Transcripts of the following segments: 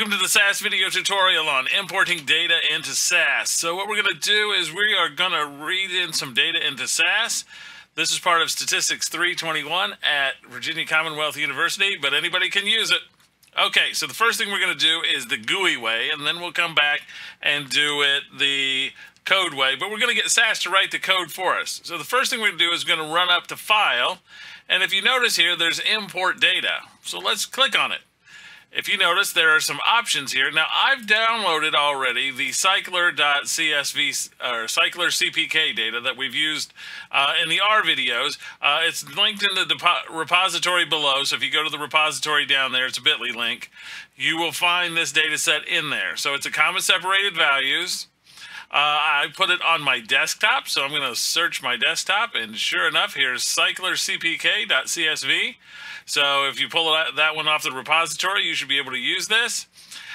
Welcome to the SAS video tutorial on importing data into SAS. So what we're going to do is we are going to read in some data into SAS. This is part of Statistics 321 at Virginia Commonwealth University, but anybody can use it. Okay, so the first thing we're going to do is the GUI way, and then we'll come back and do it the code way, but we're going to get SAS to write the code for us. So the first thing we're going to do is going to run up to File, and if you notice here, there's Import Data. So let's click on it if you notice, there are some options here. Now, I've downloaded already the cycler.csv or cycler CPK data that we've used uh, in the R videos. Uh, it's linked in the repository below. So if you go to the repository down there, it's a bit.ly link. You will find this data set in there. So it's a comma separated values. Uh, I put it on my desktop, so I'm going to search my desktop, and sure enough, here's cyclercpk.csv. So if you pull that one off the repository, you should be able to use this.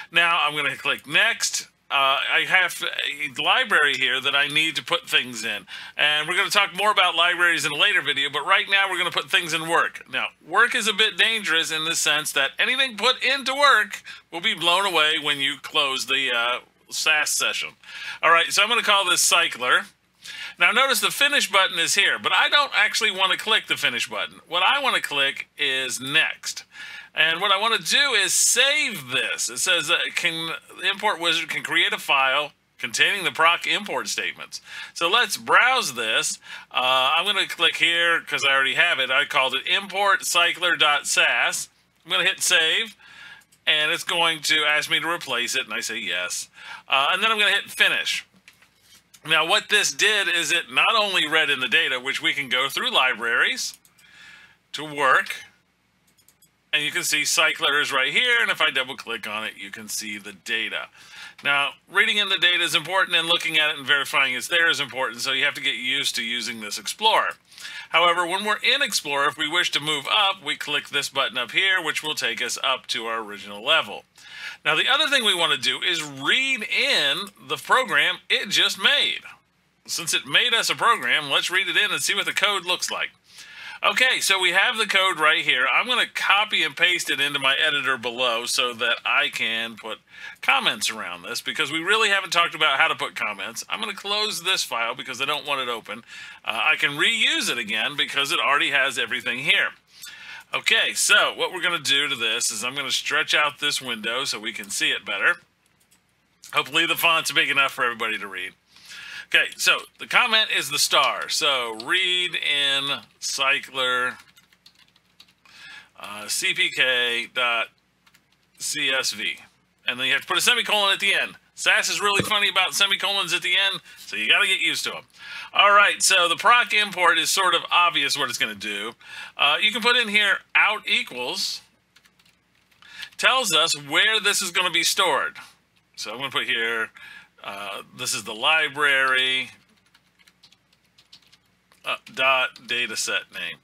Now I'm going to click Next. Uh, I have a library here that I need to put things in. And we're going to talk more about libraries in a later video, but right now we're going to put things in work. Now, work is a bit dangerous in the sense that anything put into work will be blown away when you close the uh, SAS session. All right, so I'm going to call this cycler. Now notice the finish button is here, but I don't actually want to click the finish button. What I want to click is next. And what I want to do is save this. It says uh, can the import wizard can create a file containing the proc import statements. So let's browse this. Uh, I'm going to click here because I already have it. I called it import cycler.sas. I'm going to hit save and it's going to ask me to replace it, and I say yes. Uh, and then I'm going to hit finish. Now, what this did is it not only read in the data, which we can go through libraries to work, and you can see cycler is right here, and if I double click on it, you can see the data. Now, reading in the data is important, and looking at it and verifying it's there is important, so you have to get used to using this Explorer. However, when we're in Explorer, if we wish to move up, we click this button up here, which will take us up to our original level. Now, the other thing we want to do is read in the program it just made. Since it made us a program, let's read it in and see what the code looks like. Okay, so we have the code right here. I'm going to copy and paste it into my editor below so that I can put comments around this because we really haven't talked about how to put comments. I'm going to close this file because I don't want it open. Uh, I can reuse it again because it already has everything here. Okay, so what we're going to do to this is I'm going to stretch out this window so we can see it better. Hopefully the font's big enough for everybody to read. Okay, so the comment is the star. So read in cycler uh, cpk dot csv, and then you have to put a semicolon at the end. SAS is really funny about semicolons at the end, so you got to get used to them. All right, so the proc import is sort of obvious what it's going to do. Uh, you can put in here out equals, tells us where this is going to be stored. So I'm going to put here uh, this is the library uh, dot data set name.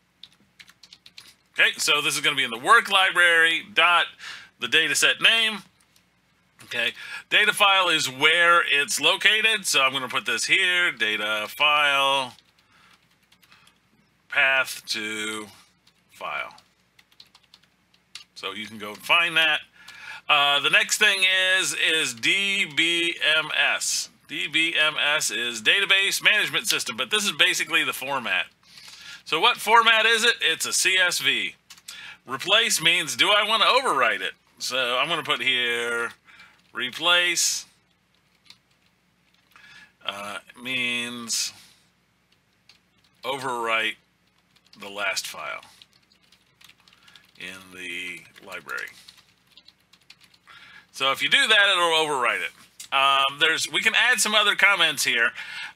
Okay, so this is going to be in the work library dot the data set name. Okay, data file is where it's located. So I'm going to put this here, data file, path to file. So you can go find that. Uh, the next thing is is DBMS. DBMS is Database Management System, but this is basically the format. So what format is it? It's a CSV. Replace means do I want to overwrite it? So I'm going to put here replace uh, means overwrite the last file in the library. So if you do that, it'll overwrite it. Um, there's we can add some other comments here.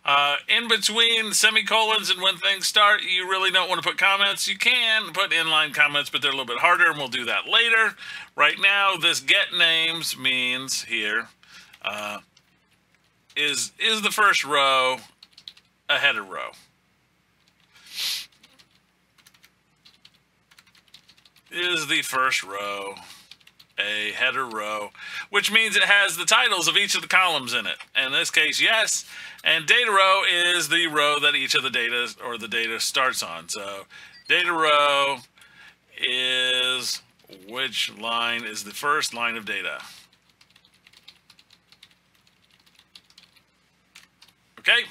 Uh, in between semicolons and when things start, you really don't want to put comments. You can put inline comments, but they're a little bit harder, and we'll do that later. Right now, this get names means here uh, is is the first row a header row. Is the first row a header row, which means it has the titles of each of the columns in it. And in this case, yes. And data row is the row that each of the data or the data starts on. So data row is which line is the first line of data. Okay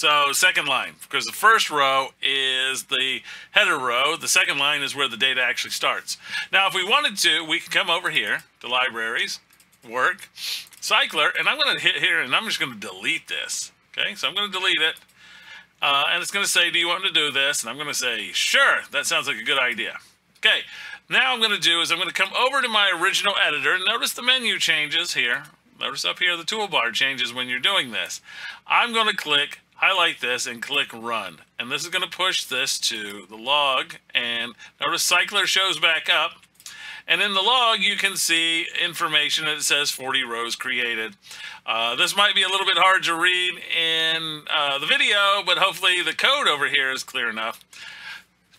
so second line, because the first row is the header row, the second line is where the data actually starts. Now, if we wanted to, we could come over here to libraries, work, cycler, and I'm going to hit here and I'm just going to delete this. Okay, so I'm going to delete it. Uh, and it's going to say, do you want to do this? And I'm going to say, sure, that sounds like a good idea. Okay, now I'm going to do is I'm going to come over to my original editor. Notice the menu changes here. Notice up here the toolbar changes when you're doing this. I'm going to click, highlight this, and click Run. And this is going to push this to the log. And notice Cycler shows back up. And in the log, you can see information that says 40 rows created. Uh, this might be a little bit hard to read in uh, the video, but hopefully the code over here is clear enough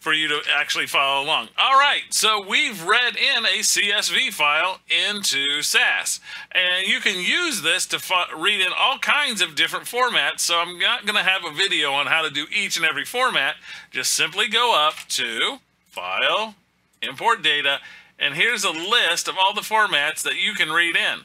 for you to actually follow along. All right, so we've read in a CSV file into SAS, and you can use this to read in all kinds of different formats, so I'm not going to have a video on how to do each and every format. Just simply go up to File, Import Data, and here's a list of all the formats that you can read in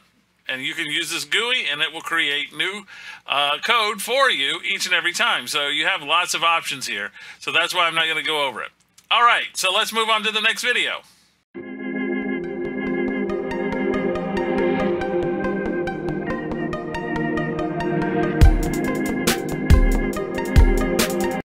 and you can use this GUI and it will create new uh, code for you each and every time. So you have lots of options here. So that's why I'm not going to go over it. All right, so let's move on to the next video.